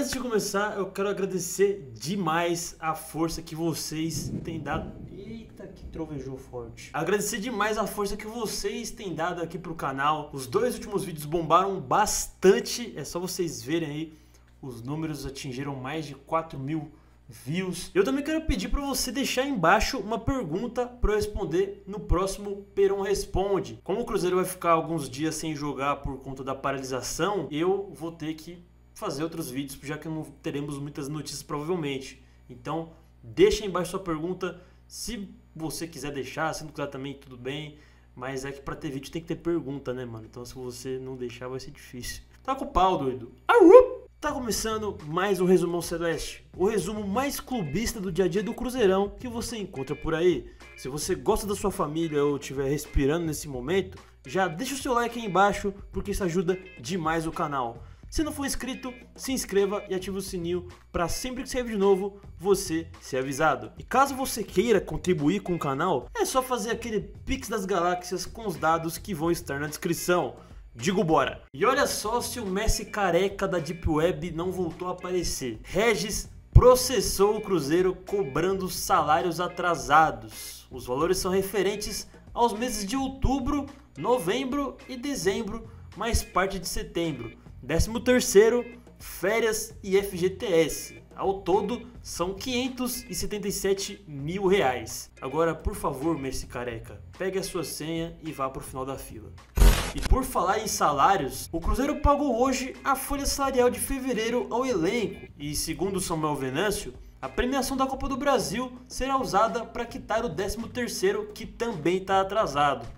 antes de começar, eu quero agradecer demais a força que vocês têm dado. Eita, que trovejou forte. Agradecer demais a força que vocês têm dado aqui pro canal. Os dois últimos vídeos bombaram bastante. É só vocês verem aí. Os números atingiram mais de 4 mil views. Eu também quero pedir para você deixar embaixo uma pergunta para eu responder no próximo Peron Responde. Como o Cruzeiro vai ficar alguns dias sem jogar por conta da paralisação, eu vou ter que fazer outros vídeos, já que não teremos muitas notícias provavelmente. Então, deixa embaixo sua pergunta. Se você quiser deixar, se não quiser também, tudo bem. Mas é que para ter vídeo tem que ter pergunta, né, mano? Então se você não deixar vai ser difícil. Tá com o pau, doido. Arrup! Tá começando mais um Resumão Celeste, o resumo mais clubista do dia a dia do Cruzeirão que você encontra por aí. Se você gosta da sua família ou estiver respirando nesse momento, já deixa o seu like aí embaixo porque isso ajuda demais o canal. Se não for inscrito, se inscreva e ative o sininho para sempre que sair de novo você ser avisado. E caso você queira contribuir com o canal, é só fazer aquele Pix das Galáxias com os dados que vão estar na descrição. Digo bora! E olha só se o Messi careca da Deep Web não voltou a aparecer. Regis processou o Cruzeiro cobrando salários atrasados. Os valores são referentes aos meses de outubro, novembro e dezembro, mais parte de setembro. 13 terceiro, férias e FGTS. Ao todo, são 577 mil reais. Agora, por favor, Messi Careca, pegue a sua senha e vá para o final da fila. E por falar em salários, o Cruzeiro pagou hoje a folha salarial de fevereiro ao elenco. E segundo Samuel Venâncio, a premiação da Copa do Brasil será usada para quitar o 13 terceiro que também está atrasado.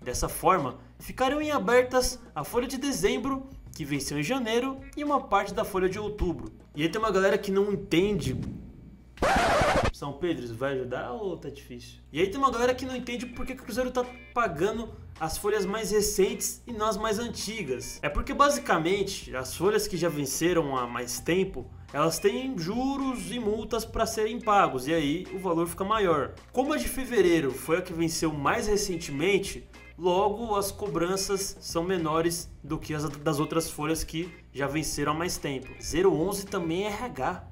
Dessa forma, ficarão em abertas a folha de dezembro que venceu em janeiro, e uma parte da folha de outubro. E aí tem uma galera que não entende. São Pedro, isso vai ajudar ou tá difícil? E aí tem uma galera que não entende porque o Cruzeiro tá pagando as folhas mais recentes e não as mais antigas. É porque basicamente as folhas que já venceram há mais tempo elas têm juros e multas para serem pagos e aí o valor fica maior. Como a de fevereiro foi a que venceu mais recentemente, logo as cobranças são menores do que as das outras folhas que já venceram há mais tempo. 011 também é RH.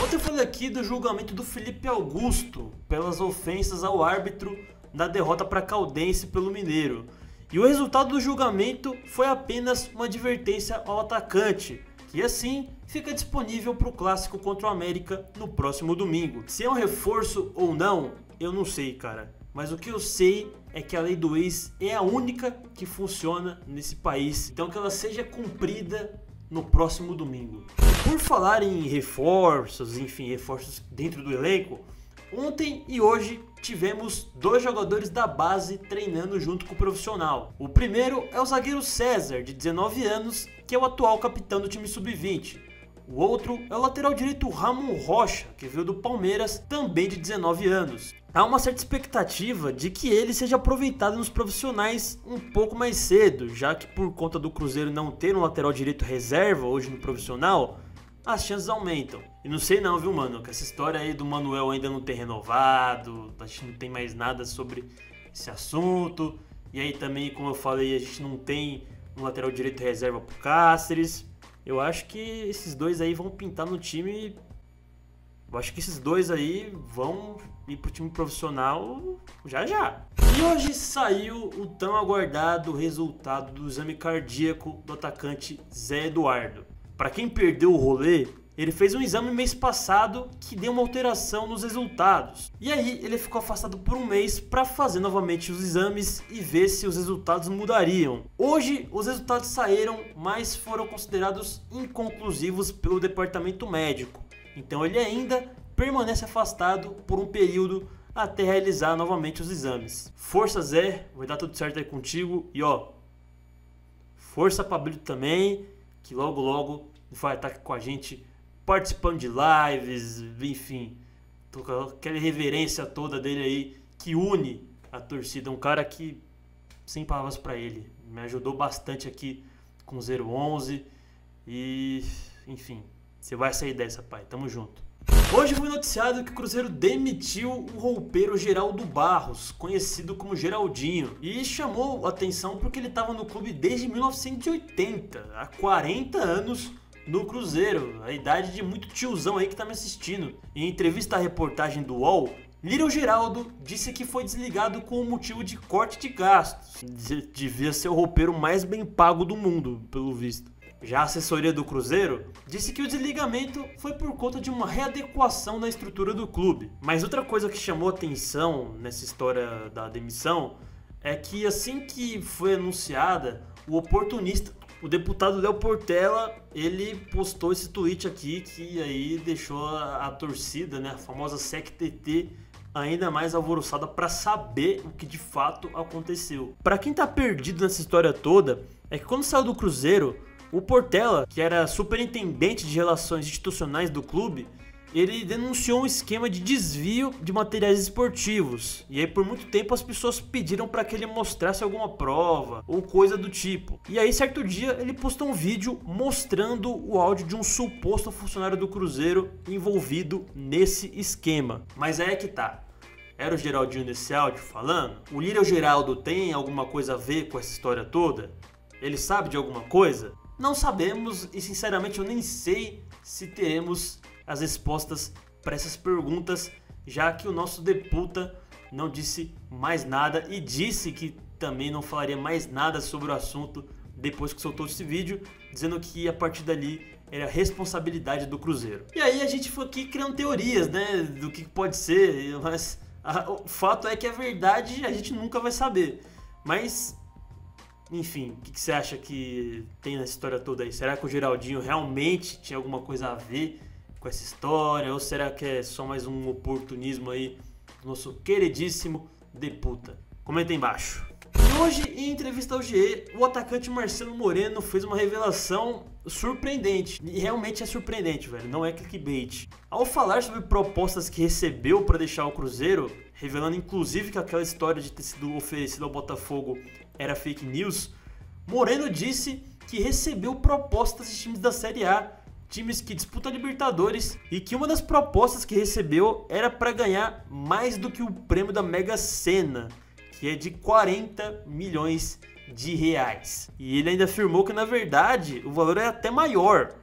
Outra folha aqui do julgamento do Felipe Augusto pelas ofensas ao árbitro da derrota para Caldense pelo Mineiro. E o resultado do julgamento foi apenas uma advertência ao atacante, que assim fica disponível para o clássico contra o América no próximo domingo. Se é um reforço ou não, eu não sei, cara. Mas o que eu sei é que a lei do ex é a única que funciona nesse país. Então que ela seja cumprida no próximo domingo. Por falar em reforços, enfim, reforços dentro do elenco, ontem e hoje tivemos dois jogadores da base treinando junto com o profissional. O primeiro é o zagueiro César, de 19 anos, que é o atual capitão do time sub-20. O outro é o lateral direito Ramon Rocha, que veio do Palmeiras, também de 19 anos. Há uma certa expectativa de que ele seja aproveitado nos profissionais um pouco mais cedo, já que por conta do Cruzeiro não ter um lateral direito reserva hoje no profissional, as chances aumentam. E não sei não, viu, mano, que essa história aí do Manuel ainda não ter renovado, a gente não tem mais nada sobre esse assunto. E aí também, como eu falei, a gente não tem um lateral direito reserva pro Cáceres. Eu acho que esses dois aí vão pintar no time. Eu acho que esses dois aí vão ir pro time profissional já já. E hoje saiu o tão aguardado resultado do exame cardíaco do atacante Zé Eduardo. Para quem perdeu o rolê, ele fez um exame mês passado que deu uma alteração nos resultados. E aí ele ficou afastado por um mês para fazer novamente os exames e ver se os resultados mudariam. Hoje os resultados saíram, mas foram considerados inconclusivos pelo departamento médico. Então ele ainda permanece afastado por um período até realizar novamente os exames. Força Zé, vai dar tudo certo aí contigo e ó, força Pablito também, que logo logo vai estar com a gente participando de lives, enfim, aquela reverência toda dele aí que une a torcida. Um cara que, sem palavras para ele, me ajudou bastante aqui com 011 e, enfim, você vai sair dessa, pai. Tamo junto. Hoje foi noticiado que o Cruzeiro demitiu o roupeiro Geraldo Barros, conhecido como Geraldinho, e chamou atenção porque ele estava no clube desde 1980, há 40 anos no Cruzeiro, a idade de muito tiozão aí que tá me assistindo. Em entrevista à reportagem do UOL, Little Geraldo disse que foi desligado com o motivo de corte de gastos. Devia ser o roupeiro mais bem pago do mundo, pelo visto. Já a assessoria do Cruzeiro disse que o desligamento foi por conta de uma readequação na estrutura do clube. Mas outra coisa que chamou atenção nessa história da demissão é que assim que foi anunciada, o oportunista, o deputado Léo Portela, ele postou esse tweet aqui que aí deixou a, a torcida, né, a famosa SECTT, ainda mais alvoroçada para saber o que de fato aconteceu. Para quem tá perdido nessa história toda, é que quando saiu do Cruzeiro, o Portela, que era superintendente de relações institucionais do clube, ele denunciou um esquema de desvio de materiais esportivos. E aí por muito tempo as pessoas pediram para que ele mostrasse alguma prova ou coisa do tipo. E aí certo dia ele postou um vídeo mostrando o áudio de um suposto funcionário do Cruzeiro envolvido nesse esquema. Mas aí é que tá. Era o Geraldinho nesse áudio falando? O Lírio Geraldo tem alguma coisa a ver com essa história toda? Ele sabe de alguma coisa? Não sabemos e sinceramente eu nem sei se teremos as respostas para essas perguntas, já que o nosso deputa não disse mais nada e disse que também não falaria mais nada sobre o assunto depois que soltou esse vídeo, dizendo que a partir dali era responsabilidade do Cruzeiro. E aí a gente foi aqui criando teorias, né, do que pode ser, mas a, o fato é que a verdade a gente nunca vai saber. Mas enfim, o que, que, você acha que tem nessa história toda aí? Será que o Geraldinho realmente tinha alguma coisa a ver com essa história? Ou será que é só mais um oportunismo aí do nosso queridíssimo Deputa? Comenta aí embaixo. E hoje, em entrevista ao GE, o atacante Marcelo Moreno fez uma revelação surpreendente. E realmente é surpreendente, velho. Não é clickbait. Ao falar sobre propostas que recebeu para deixar o Cruzeiro, revelando inclusive que aquela história de ter sido oferecido ao Botafogo era fake news, Moreno disse que recebeu propostas de times da Série A times que disputam Libertadores e que uma das propostas que recebeu era para ganhar mais do que o prêmio da Mega Sena, que é de 40 milhões de reais. E ele ainda afirmou que na verdade o valor é até maior,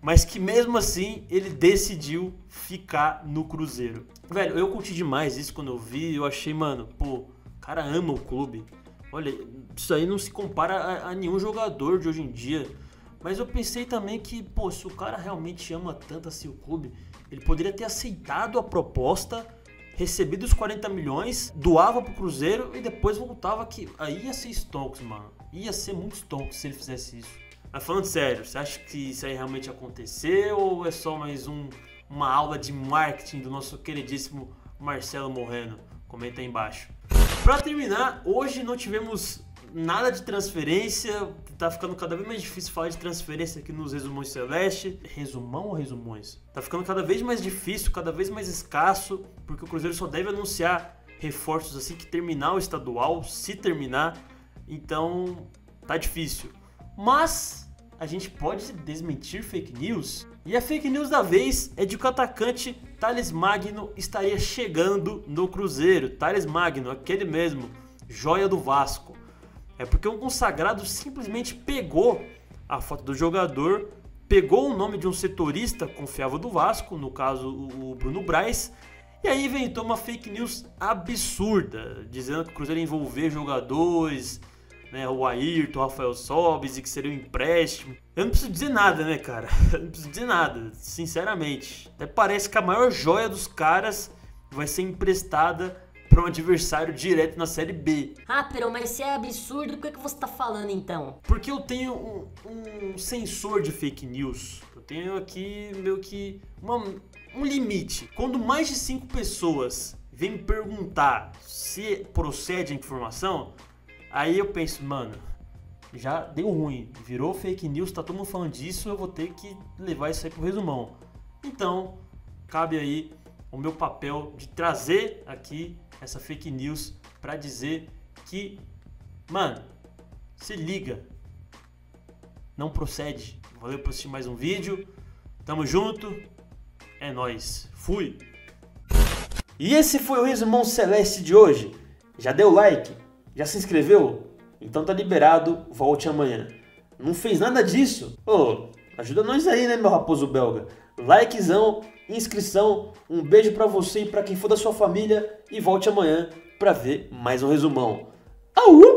mas que mesmo assim ele decidiu ficar no Cruzeiro. Velho, eu curti demais isso quando eu vi, eu achei, mano, pô, cara ama o clube. Olha, isso aí não se compara a, a nenhum jogador de hoje em dia. Mas eu pensei também que, pô, se o cara realmente ama tanto assim o clube, ele poderia ter aceitado a proposta, recebido os 40 milhões, doava pro Cruzeiro e depois voltava que aí ia ser Stonks, mano. Ia ser muito Stonks se ele fizesse isso. Mas falando sério, você acha que isso aí realmente aconteceu ou é só mais um, uma aula de marketing do nosso queridíssimo Marcelo Moreno? Comenta aí embaixo. Para terminar, hoje não tivemos nada de transferência. Tá ficando cada vez mais difícil falar de transferência aqui nos resumões celeste. Resumão ou resumões? Tá ficando cada vez mais difícil, cada vez mais escasso, porque o Cruzeiro só deve anunciar reforços assim que terminar o estadual, se terminar. Então, tá difícil. Mas a gente pode desmentir fake news. E a fake news da vez é de que o atacante Thales Magno estaria chegando no Cruzeiro. Thales Magno, aquele mesmo, joia do Vasco. É porque um consagrado simplesmente pegou a foto do jogador, pegou o nome de um setorista confiável do Vasco, no caso o Bruno Braz, e aí inventou uma fake news absurda, dizendo que o Cruzeiro ia envolver jogadores, né, o Ayrton, o Rafael Sobis e que seria um empréstimo. Eu não preciso dizer nada, né, cara? Eu não preciso dizer nada, sinceramente. Até parece que a maior joia dos caras vai ser emprestada para um adversário direto na Série B. Ah, Pero, mas se é absurdo, o que, é que você tá falando então? Porque eu tenho um, um sensor de fake news. Eu tenho aqui meio que uma, um limite. Quando mais de cinco pessoas vêm me perguntar se procede a informação, aí eu penso, mano, já deu ruim, virou fake news, tá todo mundo falando disso, eu vou ter que levar isso aí pro resumão. Então, cabe aí o meu papel de trazer aqui essa fake news para dizer que, mano, se liga, não procede. Valeu por assistir mais um vídeo. Tamo junto. É nós. Fui. E esse foi o resumão celeste de hoje. Já deu like? Já se inscreveu? Então tá liberado, volte amanhã. Não fez nada disso? Ô, oh, Ajuda nós aí, né, meu raposo belga? Likezão, inscrição, um beijo para você e para quem for da sua família e volte amanhã para ver mais um resumão. Aú!